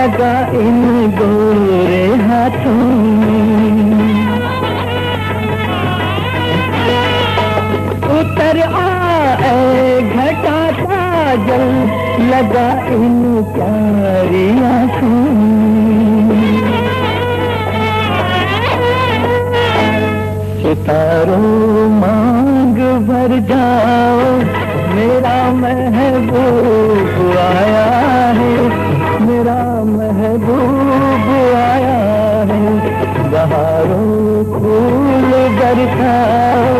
लगा इन गोरे हाथों में। उतर आ घटा जल लगा इन प्यारी आँखों सितारों मांग भर जाओ, मेरा महबूब आया है। प्यार था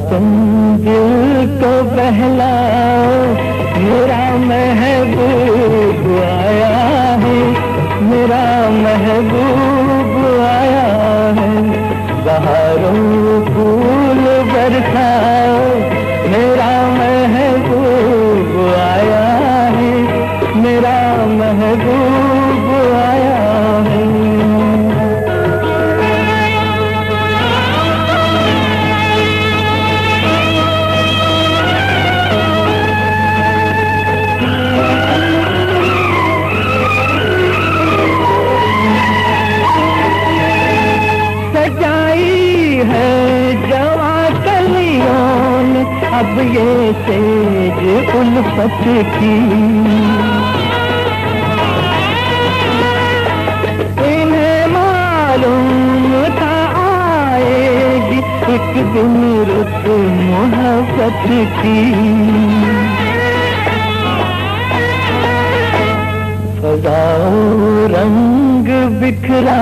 तुम दिल को बहलाओ मेरा महबूब तेज उल्फत की। इन्हें मालूम था आएगी एक दिन रुत मोहब्बत की। सजाओ रंग बिखरा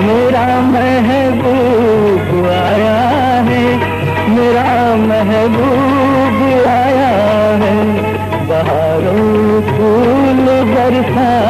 मेरा महबूब आया है। मेरा महबूब आया है। बाहरों फूल बरसा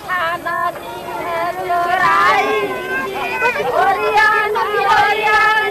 থানা দিন রাই করিয়া নদিয়া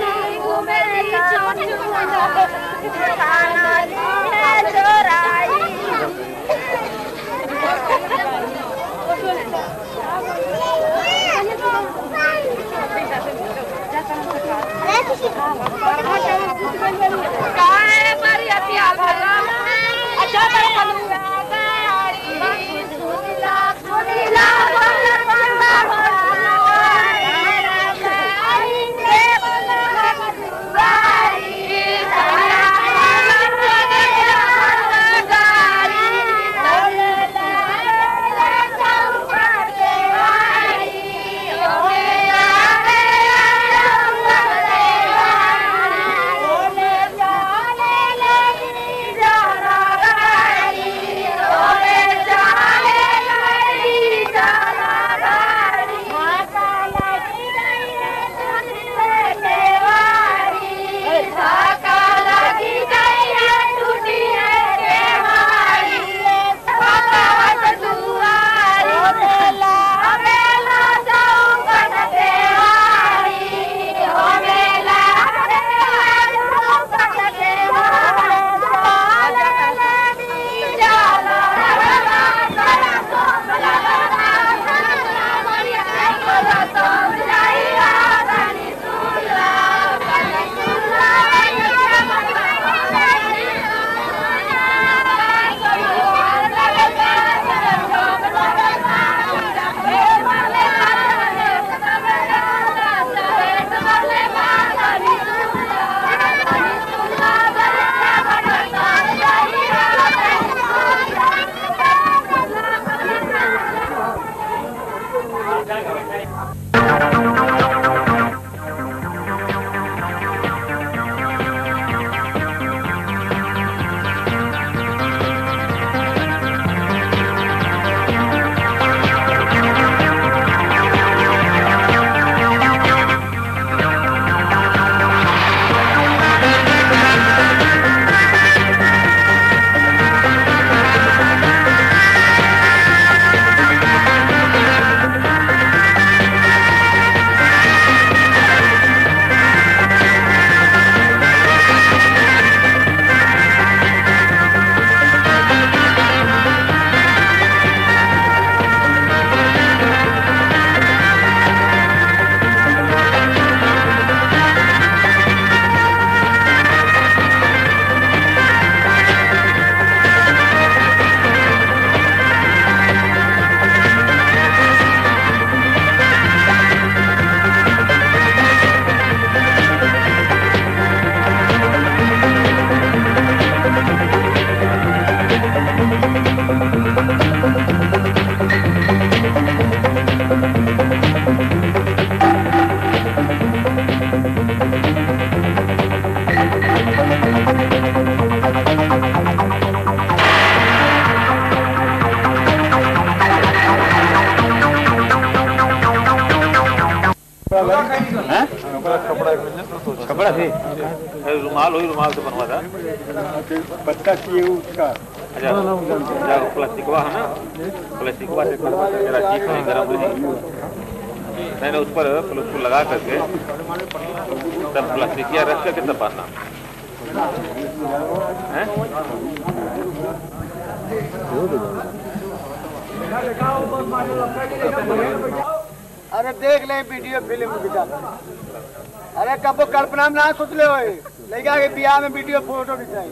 कब वो कल्पना में ना सोच ले होए। लड़का के बियाह में वीडियो फ़ोटो खिंचाई।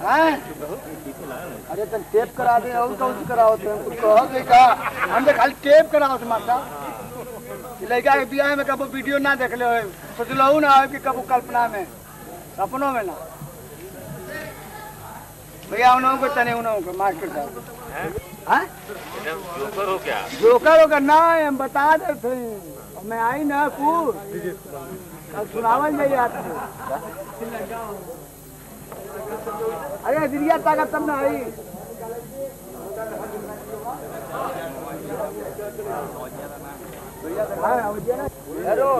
हैं? अरे तन टेप करा दे और कौन सी कराओ तुम कुछ कहो देखा। हम तो खाली टेप कराओ माता लड़का के बियाह में कब वीडियो ना देख ले सोच लो ना कि कब कल्पना में। सपनों में ना। भैया उन्हों को तने को मास्टर साहब हाँ? एकदम जोकर हो क्या? जोकर होकर ना हम बता दे और मैं आई ना कल सुनावल जाइए आपको अरे दिरिया ताकत तब ना आई।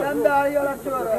नंदा आई वाला चोर है।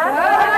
Oh,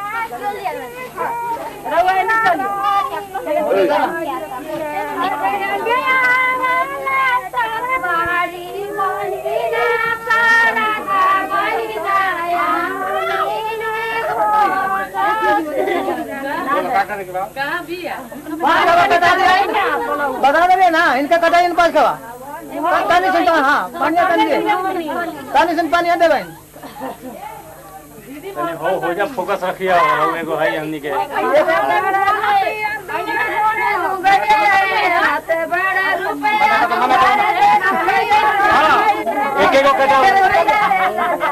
बता दे ना इनका कटा इन पास कवा पानी सुन हाँ पानी तन सुन पानी दे भाई तनी हो हो जा फोकस रखिया हो को भाई हमनी के। एक एगो कटा हेने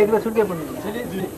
एक बार छूट के पड़ी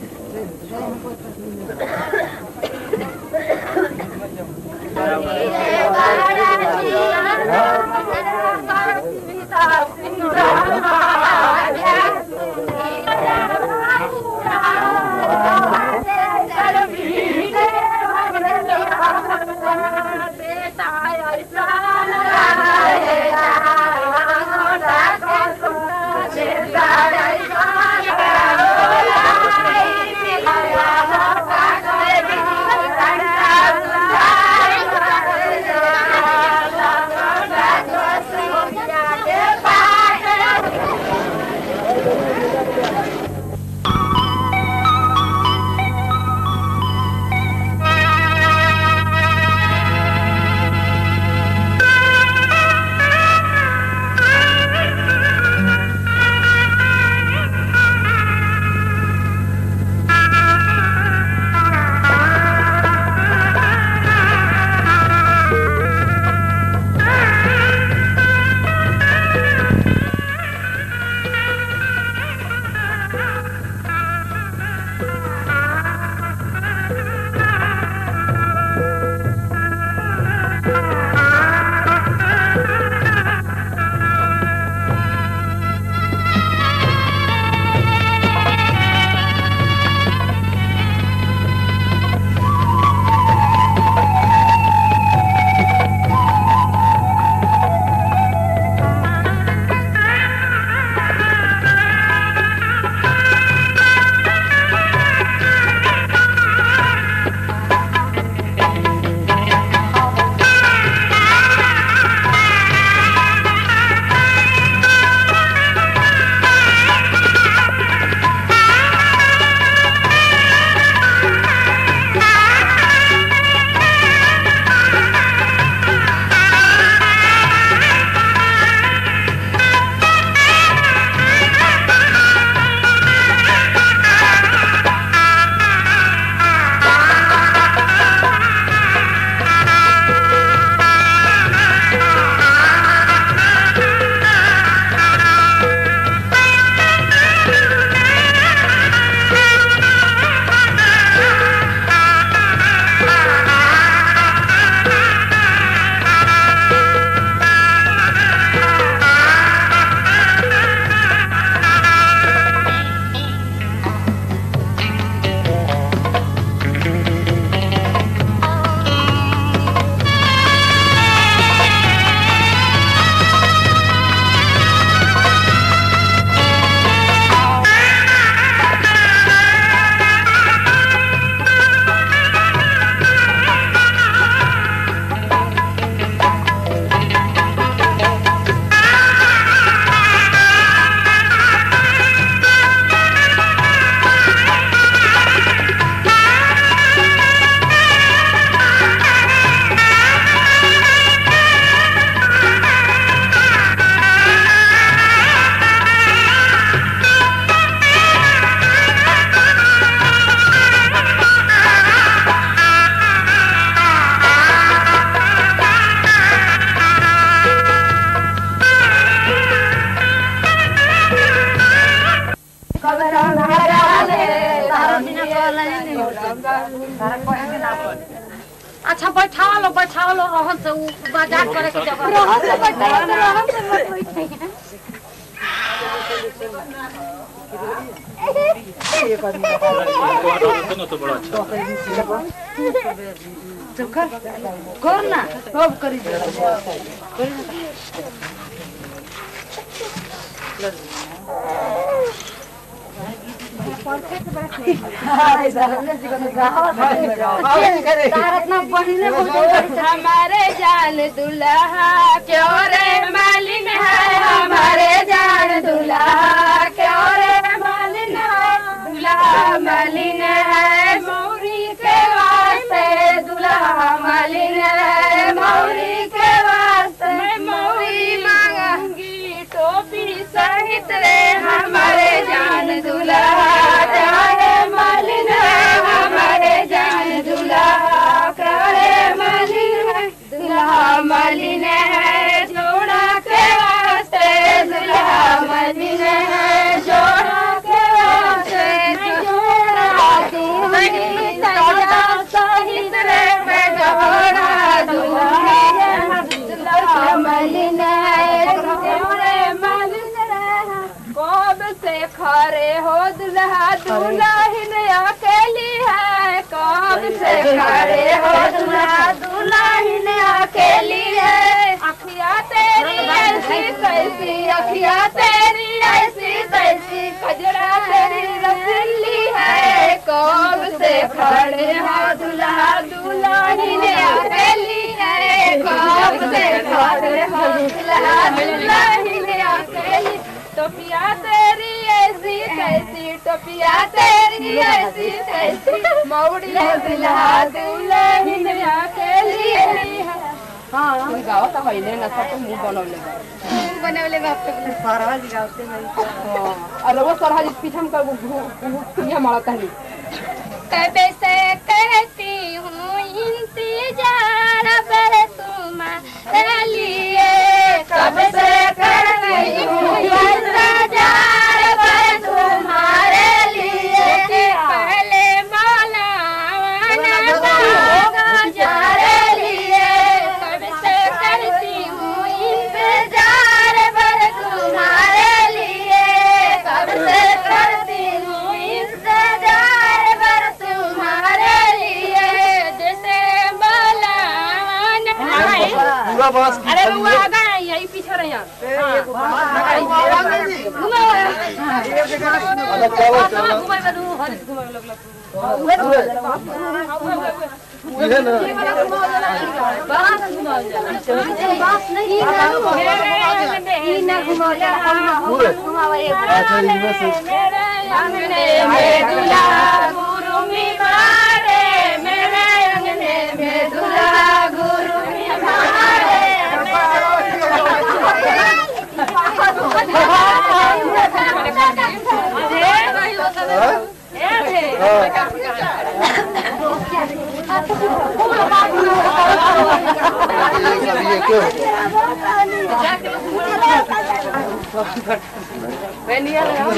कर ना? सब करी हमारे जान दुल्हा, क्यों रे मालिन है? हमारे जान दुल्हा, क्यों रे मालिन दुल्हा मालिन है। से खरे हो दुल्हा दुल्हन अकेली है कब से खरे। हो दुल्हा दुल्हन अकेली है। अखिया तेरी ऐसी कैसी अखिया तेरी ऐसी कैसी कजरा तेरी रसीली है। कब से खड़े हो दुल्हा दुल्हन अकेली है। कब से खड़े हो दुल्हा दुल्हन अकेली टोपिया तेरी ऐसी कैसी टोपिया तेरी ऐसी कैसी मौड़ी दुल्हा दुल्हन अकेली है। हाँ। गाओ त भइले न सब मुँह बनौले बनवले बाप के सरहा जी गाउते नहीं अरे वो सरहा जी पीछे में कर ये मारा तहली कब से करती हूँ इंतज़ार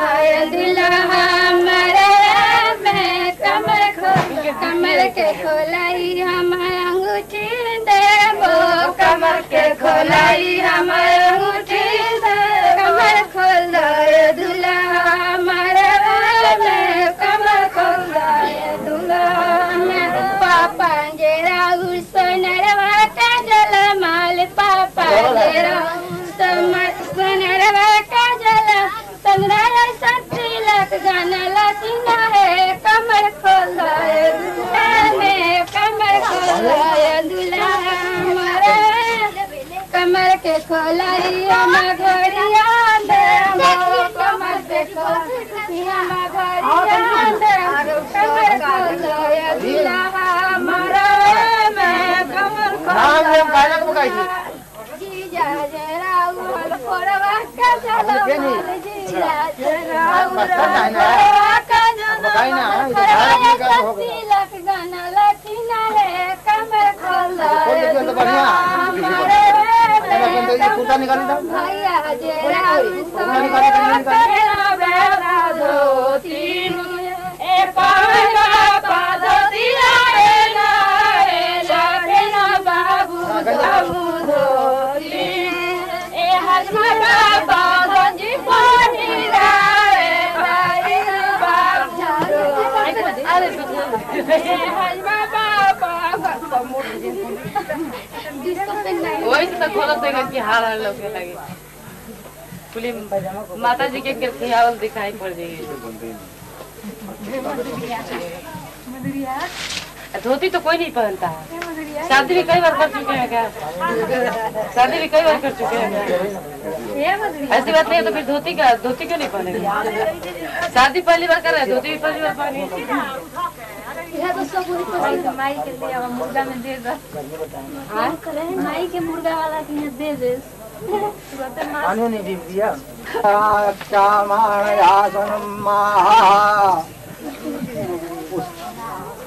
खलदाय दुल्हा मरे में कमर खोल कमर के खोलाई हम अंगूठी देबो। कमर के खोलाई हम अंगूठी दे कमर खोलदाय दुल्हा मरे में कमर खोलदाय दुल्हा पापा जेरा का जल माल पापा जेरा संग्रह सती लग लसीना है कमर खोल में कमर खोल दुल्हा हमारा। कमर के खोलाई हम दे कमर के खोलाई हम दे कमर खोल दुल्हा हमारा मैं कमर नाम लेम काहे को जरा का चलो तो हो है तो तो बाबू ए हजमा बाबा वही से खोलत है कि हार हार लगे लगे फ़िल्म माता जी के खियावल दिखाई पड़ जाएगी। धोती तो कोई नहीं पहनता। है शादी भी कई बार कर चुके हैं क्या? शादी भी कई बार कर चुके हैं ऐसी बात नहीं है तो फिर धोती का धोती क्यों नहीं पहनेंगे? शादी पहली बार कर रहे हैं, धोती भी पहली बार पहनी यह तो सब वही पसंद माई के लिए अब मुर्गा में दे दो। हाँ? करे माई के मुर्गा वाला के यहाँ दे दे। पानी नहीं दी दिया।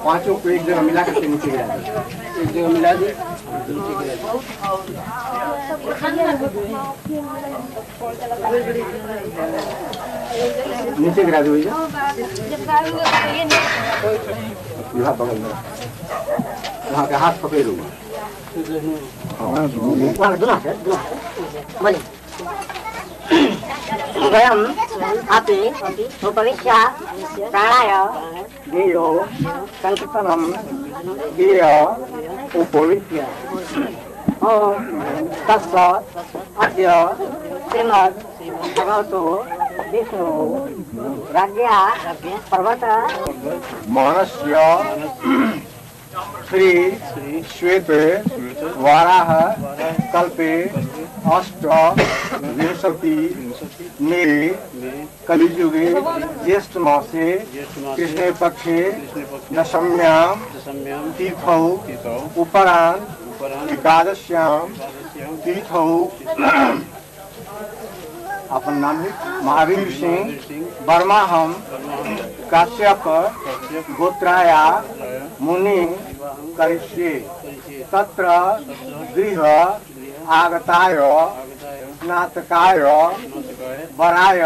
पाँचों को एक जगह मिला करके नीचे गिरा दो एक जगह मिला दे नीचे गिरा दो भैया। जब गाड़ी में तो ये नहीं यहाँ बगल में वहाँ का हाथ पकड़ो वयम् अपि उपविश्य प्राणाय गिरो संकीर्तनम गिर उपविश्य ॐ तस्य अद्य श्रीमद् भगवतो विष्णु श्री श्वेत, वाराह, कल्पे, अष्ट, विंशति, में, कलियुगे, ज्येष्ठ मासे, कृष्ण पक्षे, दशम्याम, तीर्थौ उपरान एकादश्याम, तीर्थौ अपन नाम है महावीर सिंह वर्मा हम काश्यप गोत्राया मुनि करिष्ये तत्र गृह आगताय स्नातकाय वराय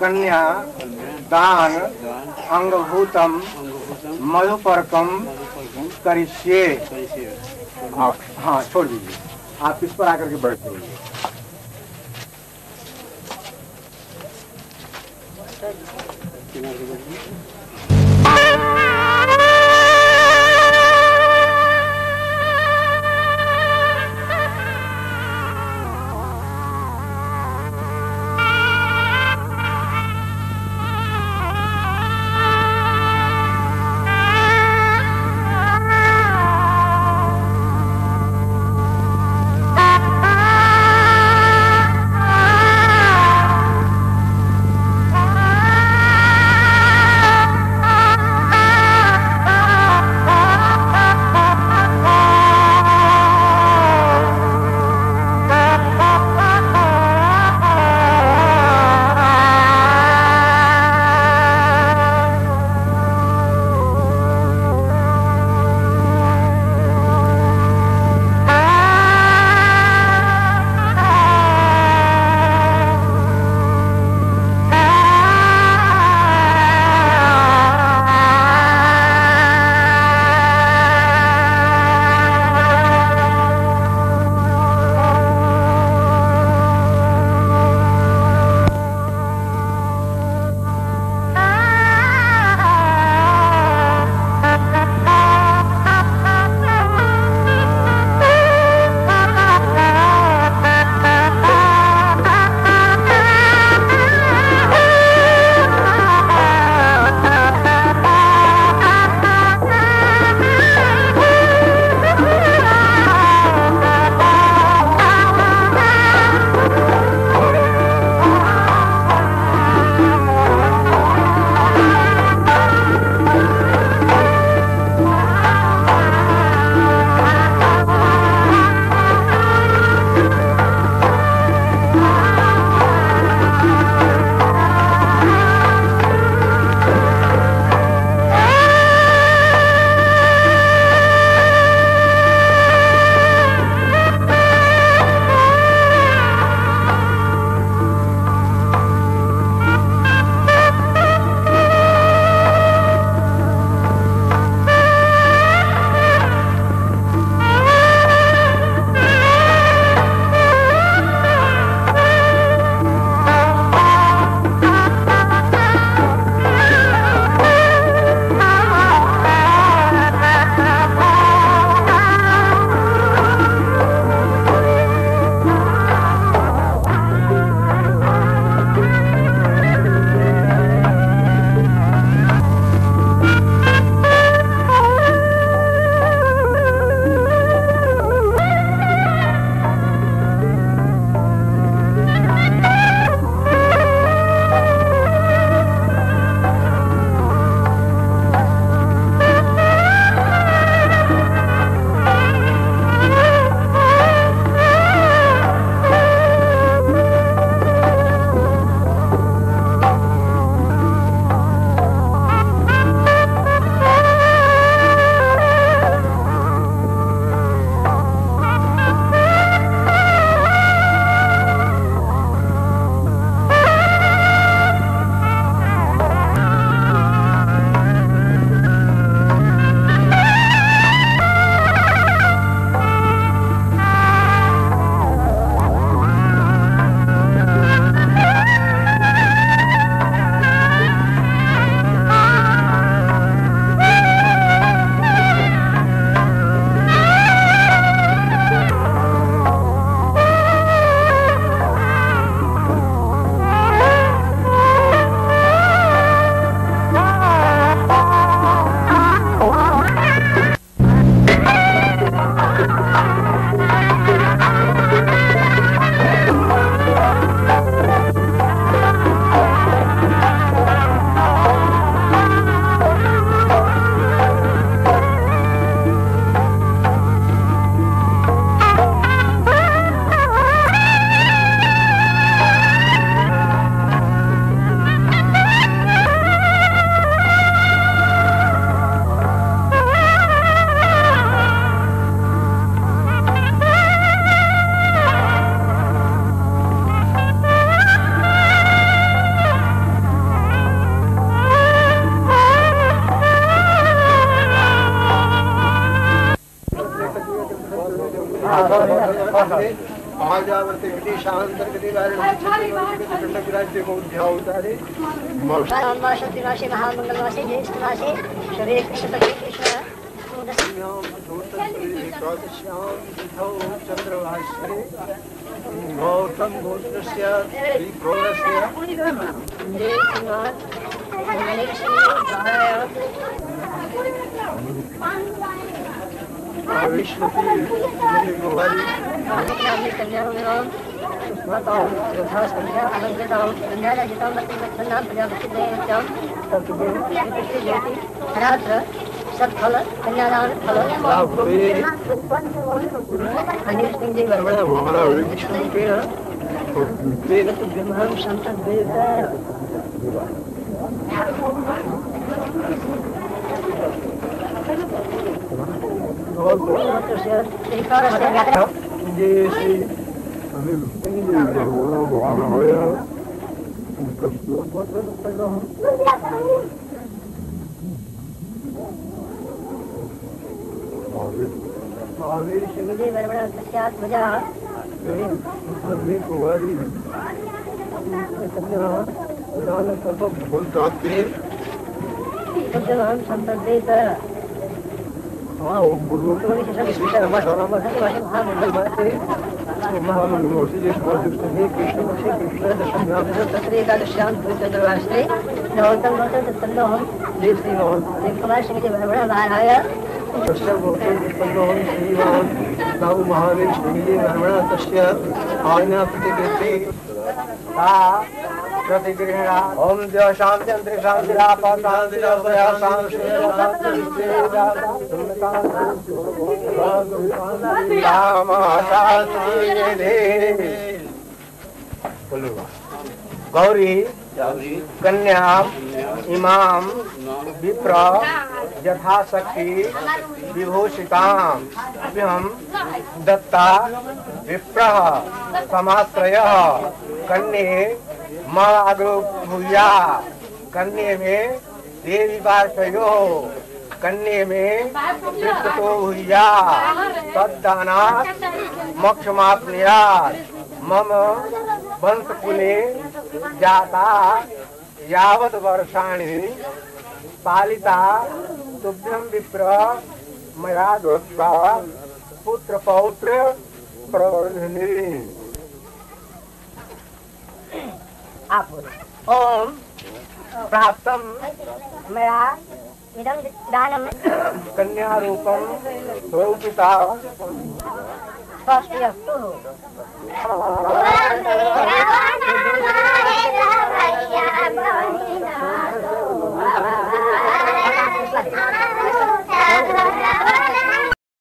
कन्या दान अंगभूतम मधुपर्कम करिष्ये। हाँ, छोड़ दीजिए। आप इस पर आकर के बैठ जाइए Obrigado. विष्णुति कुमारी सत्फल कन्यादान फल अनिल सिंह जी वर्मण विष्णु प्रिय वेद तुभ्यमहं संतत वेद जय श्री महावीर सिंह जी वर्मण तस्यात् भजा कुमारी बोलते तुभ्यमहं संतत वेद हाँ। वो गुरु बाबू महावीर श्रीमती वर्मणा तस्य आज्ञा प्रतिकृति ओम देव शांति अंतरिक्ष शांति आपा शांति शांति राम शांति गौरी। कन्या इमाम विप्र यथाशक्ति विभूषिता हम दत्ता विप्र समाश्रय कन्ये माग्रो भूया। कन्ये में देवी वासयो कन्ये में पृष्ठतो भूया। तद्दाना मोक्षमाप्नुया मम वंशकुले जाता। यावत् वर्षाणि पालिता। तुभ्यं विप्र मया दत्ता पुत्र पौत्र प्रवर्धिनी। आप ओम प्राप्तम। मया इदम दानम। कन्या रूपम स्वरूपिता स्वस्तिरस्तु